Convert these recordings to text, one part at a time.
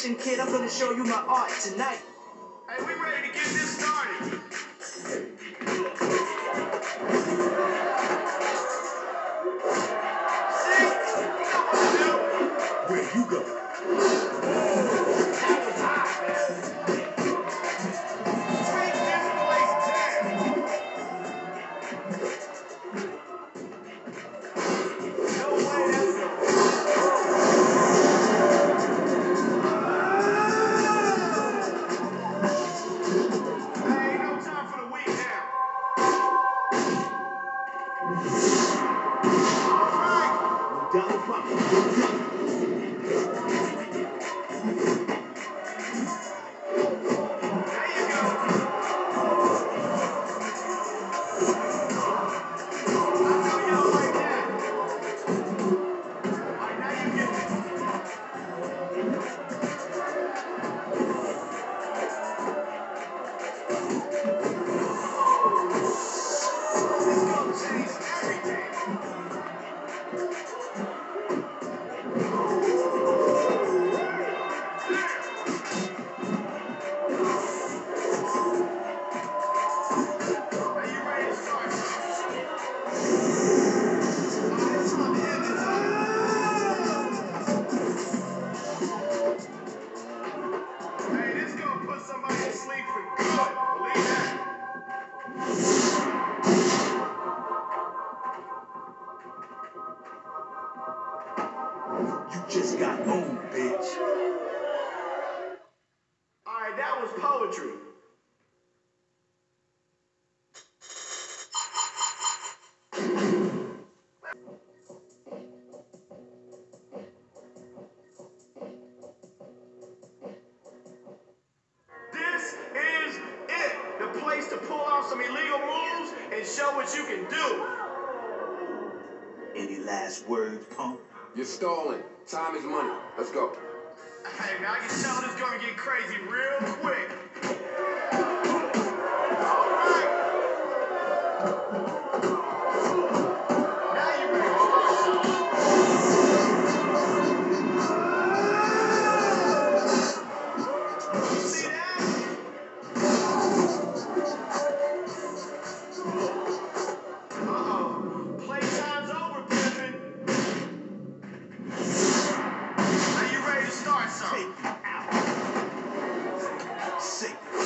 kid. I'm gonna show you my art tonight. Right. Down to pull off some illegal moves and show what you can do. Any last words, punk? You're stalling. Time is money. Let's go. Hey, man, I can tell this gonna get crazy real quick.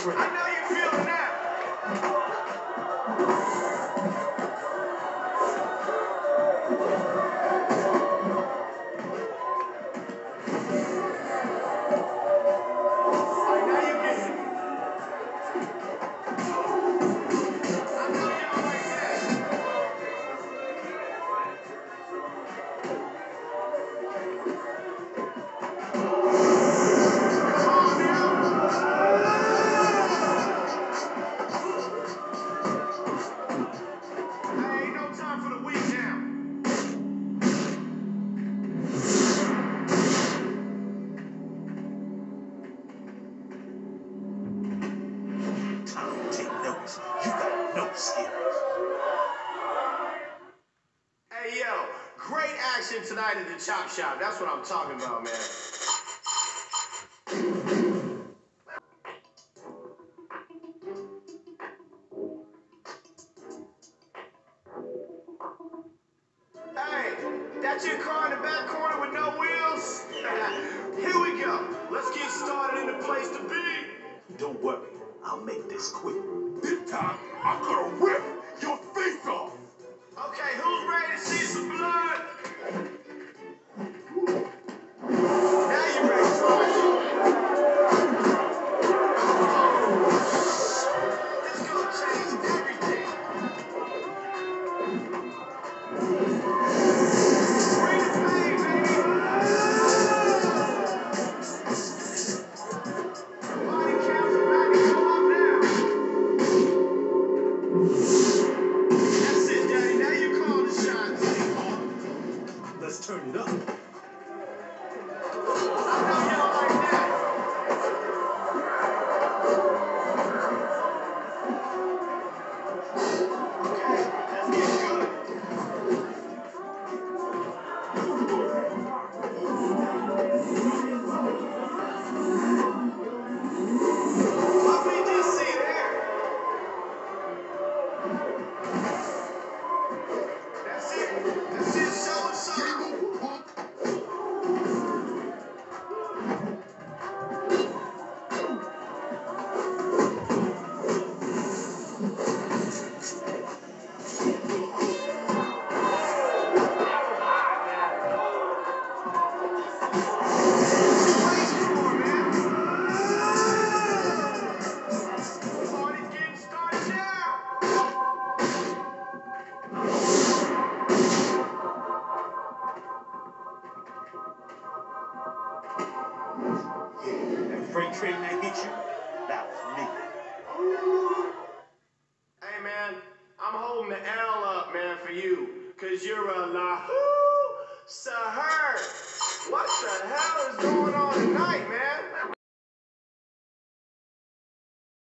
Sick I know you feeling that. All right, now you get great action tonight at the Chop Shop. That's what I'm talking about, man. Hey, that's your car in the back corner with no wheels? Here we go. Let's get started in the place to be. Don't worry. I'll make this quick. This time, I'm gonna rip your face off. I'm holding the L up, man, for you. Cause you're a lahoo sahur. What the hell is going on tonight, man?